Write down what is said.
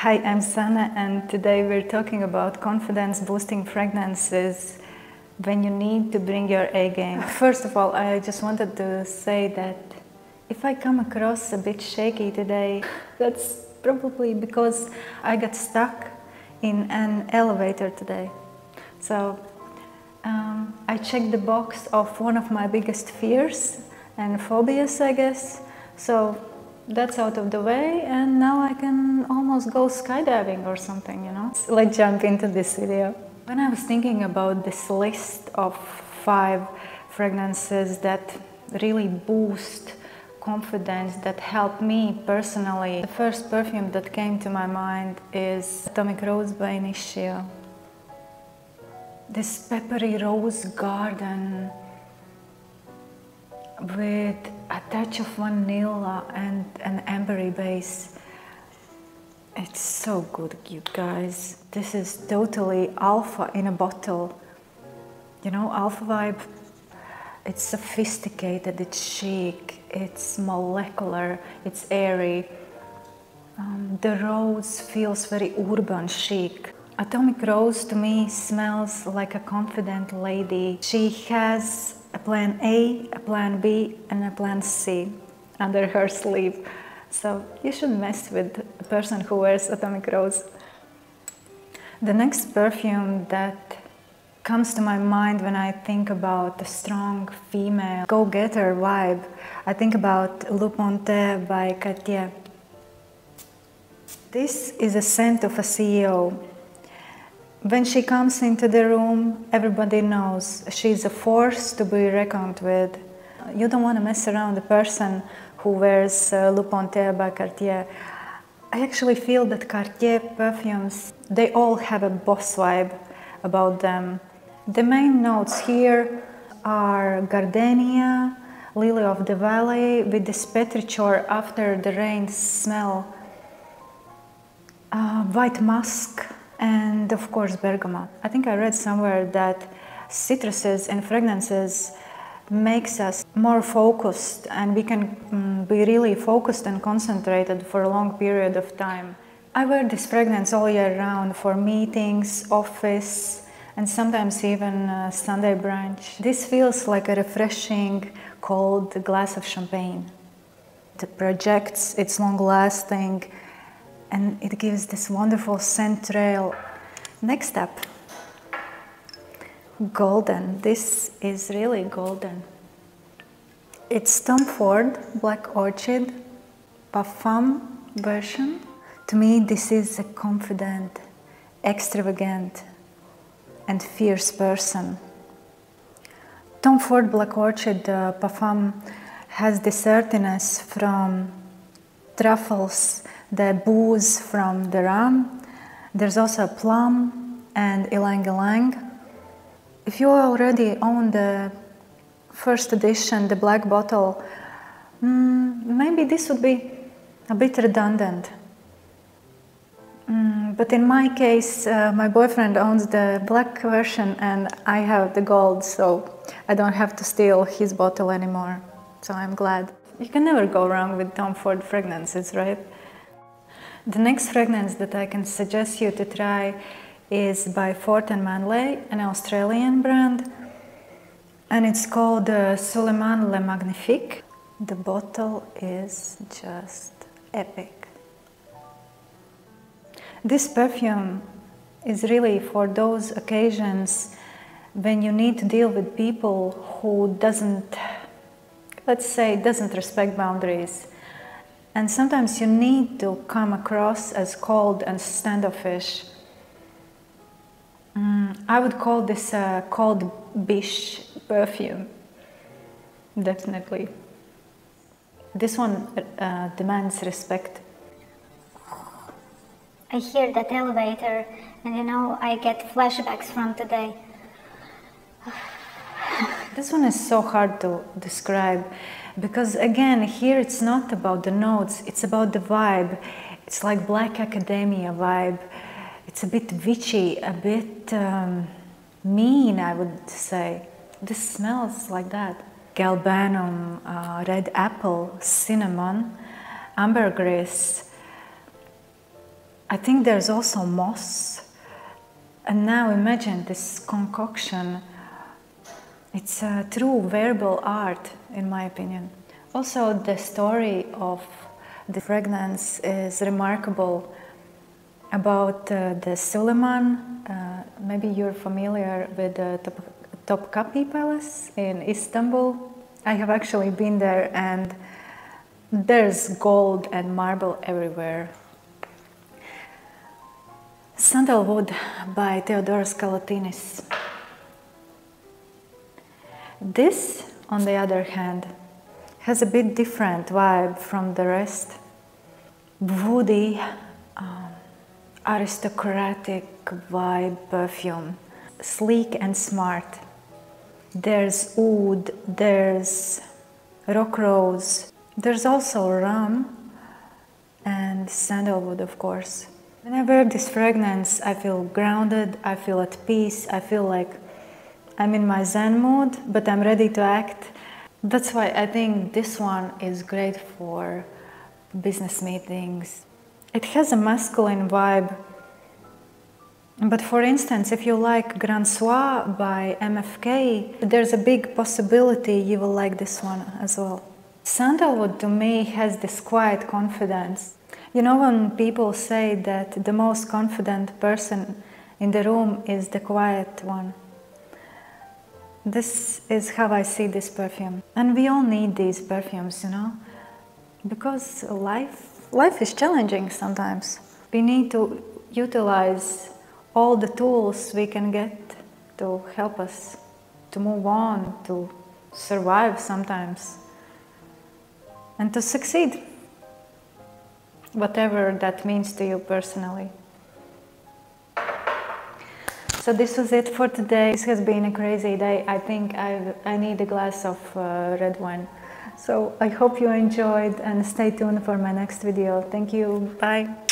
Hi, I'm Sanne, and today we're talking about confidence boosting fragrances when you need to bring your A game. First of all, I just wanted to say that if I come across a bit shaky today, that's probably because I got stuck in an elevator today. So um, I checked the box of one of my biggest fears and phobias, I guess. So that's out of the way, and now I can almost go skydiving or something, you know. Let's jump into this video. When I was thinking about this list of five fragrances that really boost confidence that helped me personally, the first perfume that came to my mind is Atomic Rose by Initio. This peppery rose garden with a touch of vanilla and an ambery base. It's so good, you guys. This is totally alpha in a bottle. You know, alpha vibe, it's sophisticated, it's chic, it's molecular, it's airy. Um, the rose feels very urban, chic. Atomic Rose to me smells like a confident lady. She has a plan A, a plan B, and a plan C under her sleeve. So you shouldn't mess with a person who wears Atomic Rose. The next perfume that comes to my mind when I think about the strong female go-getter vibe, I think about Le by Cartier. This is a scent of a CEO when she comes into the room, everybody knows she's a force to be reckoned with. You don't want to mess around the person who wears uh, by Cartier. I actually feel that Cartier perfumes, they all have a boss vibe about them. The main notes here are gardenia, lily of the valley with this petrichor after the rain smell, uh, white musk, and of course bergamot. I think I read somewhere that citruses and fragrances makes us more focused and we can um, be really focused and concentrated for a long period of time. I wear this fragrance all year round for meetings, office, and sometimes even Sunday brunch. This feels like a refreshing, cold glass of champagne. It projects, it's long lasting, and it gives this wonderful scent trail. Next up, golden. This is really golden. It's Tom Ford Black Orchid Parfum version. To me, this is a confident, extravagant, and fierce person. Tom Ford Black Orchid uh, Parfum has this earthiness from truffles the booze from the rum. There's also plum and ylang ylang. If you already own the first edition, the black bottle, mm, maybe this would be a bit redundant. Mm, but in my case, uh, my boyfriend owns the black version and I have the gold, so I don't have to steal his bottle anymore. So I'm glad. You can never go wrong with Tom Ford fragrances, right? The next fragrance that I can suggest you to try is by Fort and Manlé, an Australian brand, and it's called uh, Suleyman Le Magnifique. The bottle is just epic. This perfume is really for those occasions when you need to deal with people who doesn't, let's say, doesn't respect boundaries and sometimes you need to come across as cold and standoffish. Mm, I would call this a cold bish perfume, definitely. This one uh, demands respect. I hear that elevator, and you know, I get flashbacks from today. this one is so hard to describe because again here it's not about the notes it's about the vibe it's like black academia vibe it's a bit witchy a bit um, mean i would say this smells like that galbanum uh, red apple cinnamon ambergris I think there's also moss. And now imagine this concoction. It's a true verbal art, in my opinion. Also, the story of the fragrance is remarkable about uh, the Suleiman. Uh, maybe you're familiar with the Top Topkapi Palace in Istanbul. I have actually been there and there's gold and marble everywhere. Sandalwood by Theodoros Kalotinis. This, on the other hand, has a bit different vibe from the rest. Woody, um, aristocratic vibe perfume, sleek and smart. There's oud, there's rock rose, there's also rum and sandalwood, of course. When I wear this fragrance, I feel grounded, I feel at peace, I feel like I'm in my Zen mood, but I'm ready to act. That's why I think this one is great for business meetings. It has a masculine vibe but for instance, if you like Grand Soir by MFK, there's a big possibility you will like this one as well. Sandalwood to me has this quiet confidence. You know, when people say that the most confident person in the room is the quiet one. This is how I see this perfume. And we all need these perfumes, you know, because life, life is challenging sometimes. We need to utilize all the tools we can get to help us to move on, to survive sometimes, and to succeed, whatever that means to you personally. So this was it for today. This has been a crazy day. I think I, I need a glass of uh, red wine. So I hope you enjoyed and stay tuned for my next video. Thank you. Bye.